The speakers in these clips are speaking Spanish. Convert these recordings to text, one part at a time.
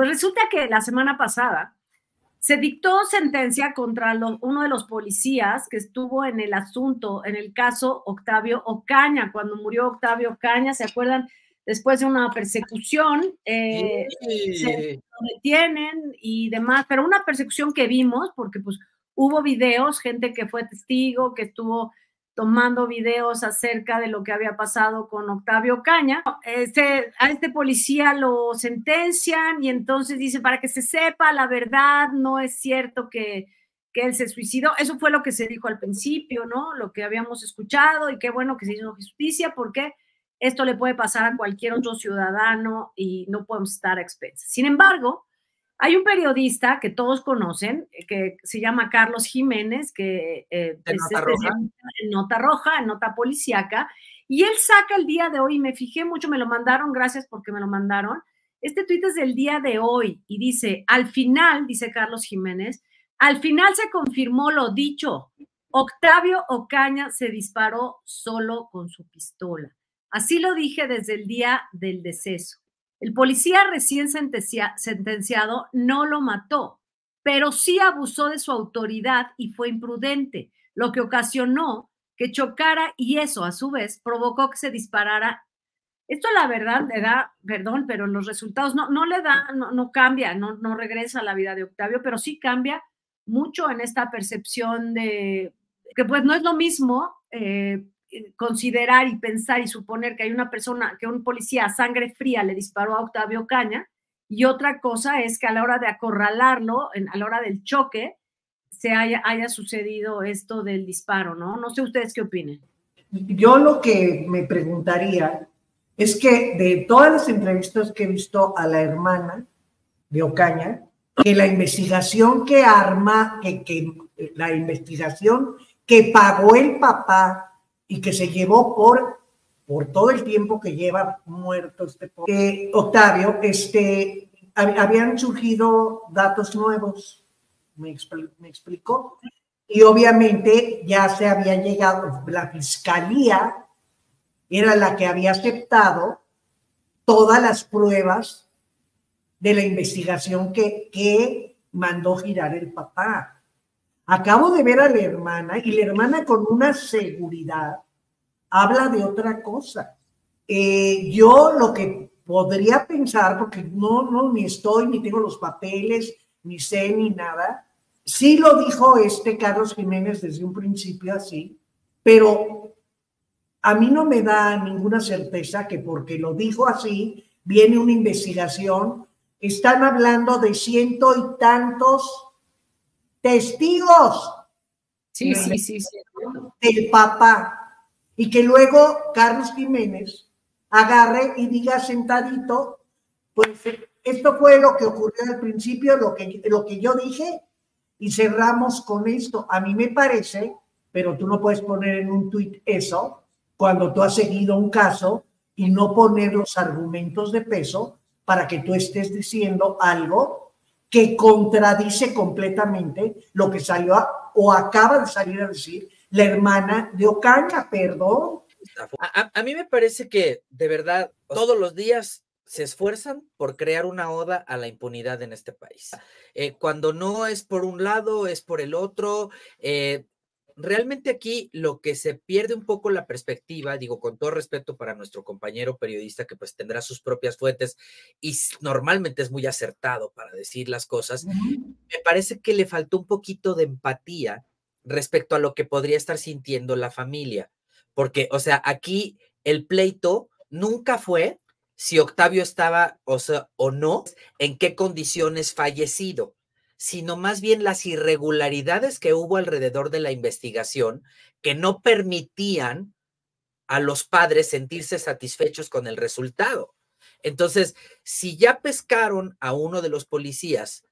Pues resulta que la semana pasada se dictó sentencia contra uno de los policías que estuvo en el asunto, en el caso Octavio Ocaña, cuando murió Octavio Ocaña, ¿se acuerdan? Después de una persecución, eh, se detienen y demás, pero una persecución que vimos, porque pues hubo videos, gente que fue testigo, que estuvo tomando videos acerca de lo que había pasado con Octavio Caña. Este, a este policía lo sentencian y entonces dice, para que se sepa la verdad, no es cierto que, que él se suicidó. Eso fue lo que se dijo al principio, ¿no? Lo que habíamos escuchado y qué bueno que se hizo justicia porque esto le puede pasar a cualquier otro ciudadano y no podemos estar a expensas. Sin embargo, hay un periodista que todos conocen, eh, que se llama Carlos Jiménez, que eh, es nota roja? en Nota Roja, en Nota Policiaca, y él saca el día de hoy, me fijé mucho, me lo mandaron, gracias porque me lo mandaron. Este tuit es del día de hoy y dice, al final, dice Carlos Jiménez, al final se confirmó lo dicho. Octavio Ocaña se disparó solo con su pistola. Así lo dije desde el día del deceso. El policía recién sentenciado no lo mató, pero sí abusó de su autoridad y fue imprudente, lo que ocasionó que chocara y eso a su vez provocó que se disparara. Esto la verdad le da, perdón, pero los resultados no, no le da, no, cambia, no, no regresa a la vida de Octavio, pero sí cambia mucho en esta percepción de que pues no es lo mismo eh, considerar y pensar y suponer que hay una persona, que un policía a sangre fría le disparó a Octavio Caña, y otra cosa es que a la hora de acorralarlo, a la hora del choque, se haya, haya sucedido esto del disparo, ¿no? No sé ustedes qué opinen. Yo lo que me preguntaría es que de todas las entrevistas que he visto a la hermana de Ocaña, que la investigación que arma, que, que la investigación que pagó el papá y que se llevó por, por todo el tiempo que lleva muerto este eh, Octavio, este, habían surgido datos nuevos, me, me explicó, y obviamente ya se había llegado, la fiscalía era la que había aceptado todas las pruebas de la investigación que, que mandó girar el papá. Acabo de ver a la hermana y la hermana con una seguridad habla de otra cosa. Eh, yo lo que podría pensar, porque no, no, ni estoy, ni tengo los papeles, ni sé, ni nada, sí lo dijo este Carlos Jiménez desde un principio así, pero a mí no me da ninguna certeza que porque lo dijo así, viene una investigación, están hablando de ciento y tantos testigos. Sí, sí, sí, sí. Del papá. Y que luego Carlos Jiménez agarre y diga sentadito, pues esto fue lo que ocurrió al principio, lo que, lo que yo dije, y cerramos con esto. A mí me parece, pero tú no puedes poner en un tuit eso cuando tú has seguido un caso y no poner los argumentos de peso para que tú estés diciendo algo que contradice completamente lo que salió o acaba de salir a decir la hermana de Ocaña, perdón. A, mí me parece que de verdad todos los días se esfuerzan por crear una oda a la impunidad en este país. Eh, cuando no es por un lado, es por el otro. Eh, realmente aquí lo que se pierde un poco la perspectiva, digo con todo respeto para nuestro compañero periodista que pues tendrá sus propias fuentes y normalmente es muy acertado para decir las cosas, me parece que le faltó un poquito de empatía respecto a lo que podría estar sintiendo la familia, porque o sea, aquí el pleito nunca fue si Octavio estaba o, sea, o no, en qué condiciones fallecido sino más bien las irregularidades que hubo alrededor de la investigación que no permitían a los padres sentirse satisfechos con el resultado. Entonces, si ya pescaron a uno de los policías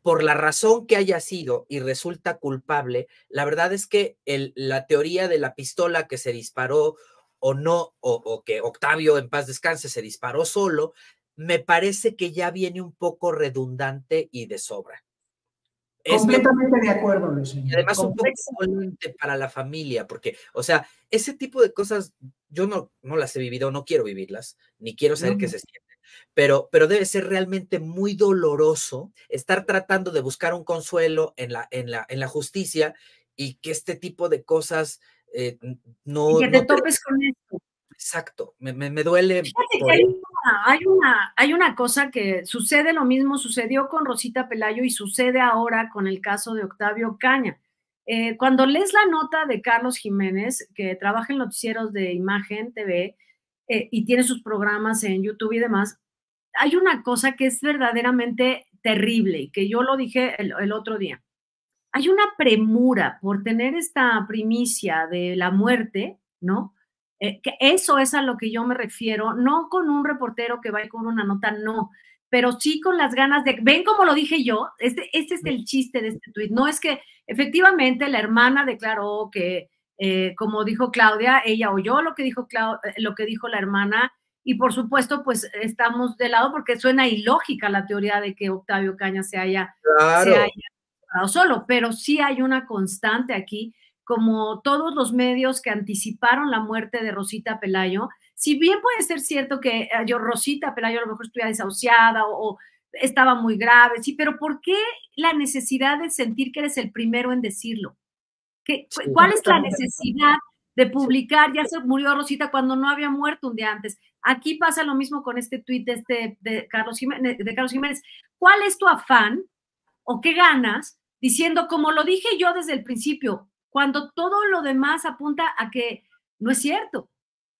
por la razón que haya sido y resulta culpable, la verdad es que la teoría de la pistola que se disparó o no, o, o que Octavio en paz descanse se disparó solo, me parece que ya viene un poco redundante y de sobra. Completamente de acuerdo, Luis. Y además un poco para la familia, porque, o sea, ese tipo de cosas yo no, no las he vivido, no quiero vivirlas, ni quiero saber qué se siente. pero, pero debe ser realmente muy doloroso estar tratando de buscar un consuelo en la, en la, en la justicia y que este tipo de cosas eh, no... que te topes con esto. Exacto, me, me, duele. hay, hay, una, hay una cosa que sucede lo mismo, sucedió con Rosita Pelayo y sucede ahora con el caso de Octavio Caña. Eh, cuando lees la nota de Carlos Jiménez, que trabaja en noticieros de Imagen TV eh, y tiene sus programas en YouTube y demás, hay una cosa que es verdaderamente terrible y que yo lo dije el, otro día. Hay una premura por tener esta primicia de la muerte, ¿no? Eh, que eso es a lo que yo me refiero, no con un reportero que va con una nota, no, pero sí con las ganas de, ven como lo dije yo, este, este es el chiste de este tuit, no es que efectivamente la hermana declaró que, eh, como dijo Claudia, ella oyó lo que dijo, eh, lo que dijo la hermana y por supuesto, pues estamos de lado porque suena ilógica la teoría de que Octavio Caña se haya, se solo, pero sí hay una constante aquí, como todos los medios que anticiparon la muerte de Rosita Pelayo. Si bien puede ser cierto que eh, yo, Rosita Pelayo, a lo mejor estuviera desahuciada o, estaba muy grave, sí, pero ¿por qué la necesidad de sentir que eres el primero en decirlo? ¿Qué, ¿Cuál es la necesidad de publicar? Ya se murió Rosita cuando no había muerto un día antes. Aquí pasa lo mismo con este tuit de, este, de, Carlos Jiménez, de Carlos Jiménez. ¿Cuál es tu afán o qué ganas diciendo, como lo dije yo desde el principio, cuando todo lo demás apunta a que no es cierto,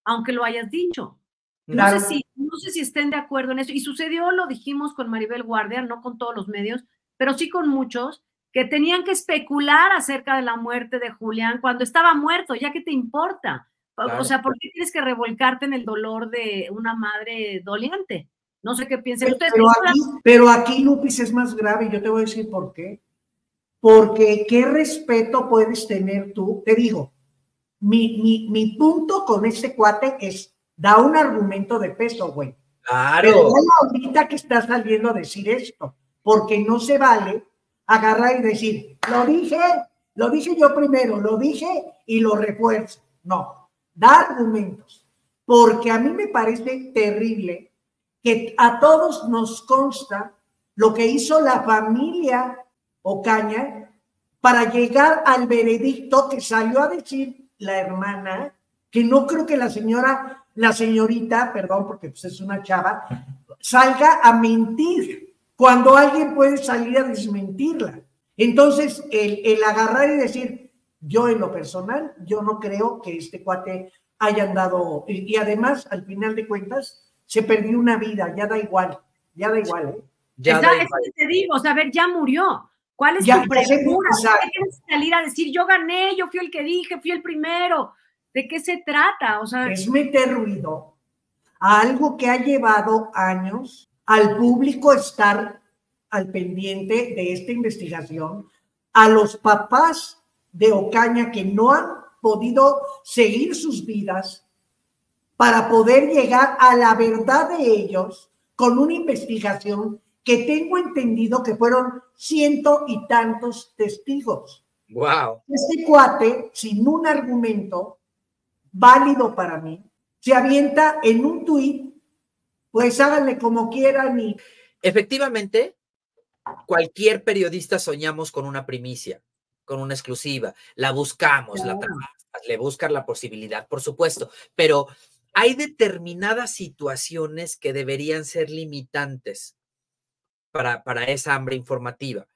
aunque lo hayas dicho? No, sé si, no sé si estén de acuerdo en eso. Y sucedió, lo dijimos con Maribel Guardia, no con todos los medios, pero sí con muchos, que tenían que especular acerca de la muerte de Julián cuando estaba muerto, ya que te importa. O sea, ¿por qué tienes que revolcarte en el dolor de una madre doliente? No sé qué piensen ustedes. Pero aquí, pero aquí, Lupis, es más grave. Yo te voy a decir por qué. Porque qué respeto puedes tener tú. Te digo, mi, mi, mi punto con ese cuate es, da un argumento de peso, güey. Claro. Pero ahorita que está saliendo a decir esto, porque no se vale agarrar y decir, lo dije, lo dije yo primero, lo dije y lo refuerzo. No, da argumentos, porque a mí me parece terrible que a todos nos consta lo que hizo la familia Ocaña para llegar al veredicto que salió a decir la hermana, que no creo que la señora, la señorita, perdón, porque pues es una chava, salga a mentir cuando alguien puede salir a desmentirla. Entonces, el, el agarrar y decir, yo en lo personal, yo no creo que este cuate haya dado, y, además, al final de cuentas, se perdió una vida, ya da igual, ya da igual, ¿eh? Ya da igual. te digo, o sea, a ver, ya murió. ¿Cuál es tu premura? ¿Qué quieres salir a decir? Yo gané, yo fui el que dije, fui el primero. ¿De qué se trata? O sea, es meter ruido a algo que ha llevado años al público estar al pendiente de esta investigación, a los papás de Ocaña que no han podido seguir sus vidas para poder llegar a la verdad de ellos con una investigación que tengo entendido que fueron ciento y tantos testigos. Wow. Este cuate, sin un argumento válido para mí, se avienta en un tuit, pues háganle como quieran y... Efectivamente, cualquier periodista soñamos con una primicia con una exclusiva, la buscamos, la le buscan la posibilidad, por supuesto, pero hay determinadas situaciones que deberían ser limitantes para, para esa hambre informativa.